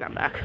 I'm back.